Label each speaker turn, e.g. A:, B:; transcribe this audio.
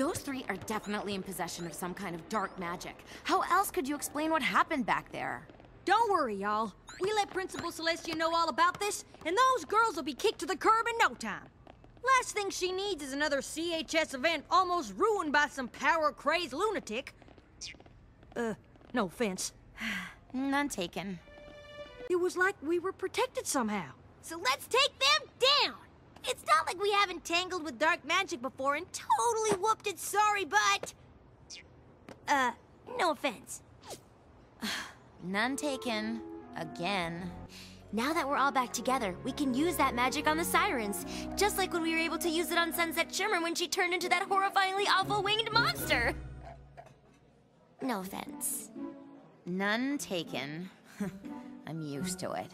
A: Those three are definitely in possession of some kind of dark magic. How else could you explain what happened back there?
B: Don't worry, y'all. We let Principal Celestia know all about this, and those girls will be kicked to the curb in no time. Last thing she needs is another CHS event almost ruined by some power-crazed lunatic. Uh, no offense.
A: None taken.
B: It was like we were protected somehow.
C: So let's take them down! Like we haven't tangled with dark magic before and totally whooped it sorry but... Uh, no offense.
A: None taken. Again.
C: Now that we're all back together, we can use that magic on the sirens. Just like when we were able to use it on Sunset Shimmer when she turned into that horrifyingly awful winged monster. No offense.
A: None taken. I'm used to it.